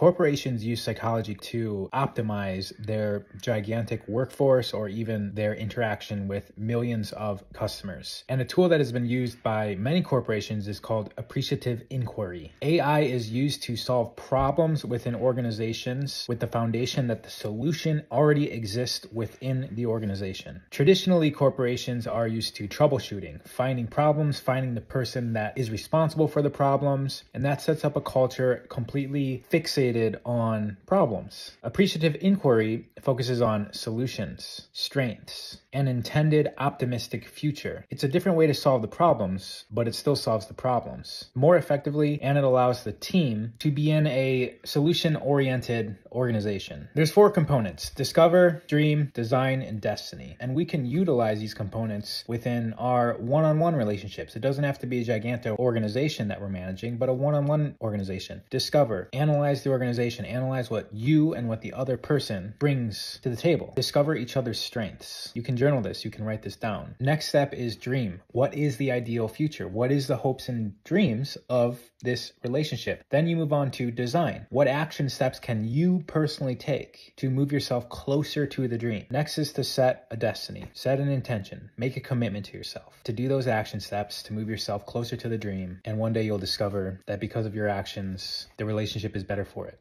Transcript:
Corporations use psychology to optimize their gigantic workforce or even their interaction with millions of customers. And a tool that has been used by many corporations is called appreciative inquiry. AI is used to solve problems within organizations with the foundation that the solution already exists within the organization. Traditionally, corporations are used to troubleshooting, finding problems, finding the person that is responsible for the problems, and that sets up a culture completely fixated on problems. Appreciative inquiry focuses on solutions, strengths, an intended optimistic future. It's a different way to solve the problems, but it still solves the problems more effectively, and it allows the team to be in a solution oriented organization. There's four components discover, dream, design, and destiny. And we can utilize these components within our one on one relationships. It doesn't have to be a gigantic organization that we're managing, but a one on one organization. Discover, analyze the organization, analyze what you and what the other person brings to the table. Discover each other's strengths. You can journal this, you can write this down. Next step is dream. What is the ideal future? What is the hopes and dreams of this relationship? Then you move on to design. What action steps can you personally take to move yourself closer to the dream? Next is to set a destiny, set an intention, make a commitment to yourself to do those action steps to move yourself closer to the dream. And one day you'll discover that because of your actions, the relationship is better for it.